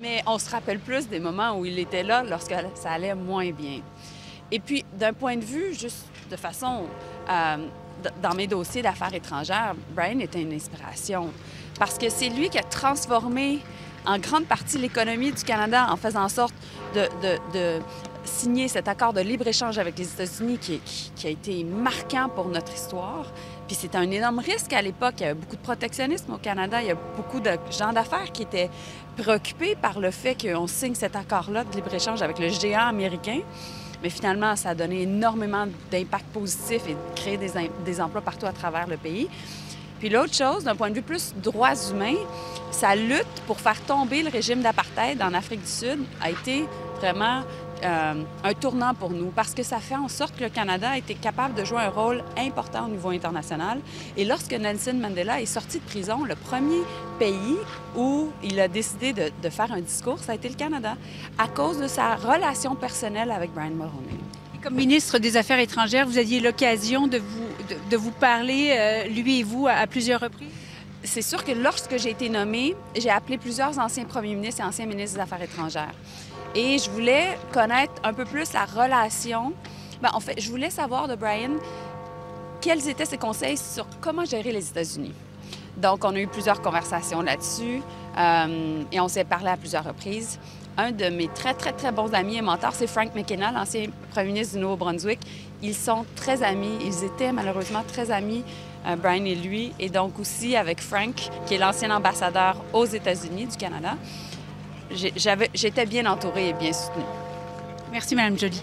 Mais on se rappelle plus des moments où il était là lorsque ça allait moins bien. Et puis, d'un point de vue, juste de façon, euh, dans mes dossiers d'affaires étrangères, Brian était une inspiration parce que c'est lui qui a transformé en grande partie l'économie du Canada en faisant en sorte de, de, signer cet accord de libre-échange avec les États-Unis qui, qui, a été marquant pour notre histoire. Puis c'était un énorme risque à l'époque. Il y avait beaucoup de protectionnisme au Canada. Il y a beaucoup de gens d'affaires qui étaient préoccupés par le fait qu'on signe cet accord-là de libre-échange avec le géant américain. Mais finalement, ça a donné énormément d'impact positif et créé des, des emplois partout à travers le pays. Puis l'autre chose, d'un point de vue plus droits humains, sa lutte pour faire tomber le régime d'apartheid en Afrique du Sud a été vraiment euh, un tournant pour nous parce que ça fait en sorte que le Canada a été capable de jouer un rôle important au niveau international. Et lorsque Nelson Mandela est sorti de prison, le premier pays où il a décidé de, faire un discours, ça a été le Canada, à cause de sa relation personnelle avec Brian Mulroney. Comme ministre des Affaires étrangères, vous aviez l'occasion de vous, de, vous parler, euh, lui et vous, à, plusieurs reprises? C'est sûr que lorsque j'ai été nommée, j'ai appelé plusieurs anciens premiers ministres et anciens ministres des Affaires étrangères. Et je voulais connaître un peu plus la relation. Bien, en fait, je voulais savoir de Brian quels étaient ses conseils sur comment gérer les États-Unis. Donc, on a eu plusieurs conversations là-dessus euh, et on s'est parlé à plusieurs reprises. Un de mes très, très, très bons amis et mentors, c'est Frank McKenna, l'ancien premier ministre du Nouveau-Brunswick. Ils sont très amis. Ils étaient malheureusement très amis, euh, Brian et lui. Et donc aussi avec Frank, qui est l'ancien ambassadeur aux États-Unis du Canada. J'étais bien entourée et bien soutenue. Merci, Mme Jolie.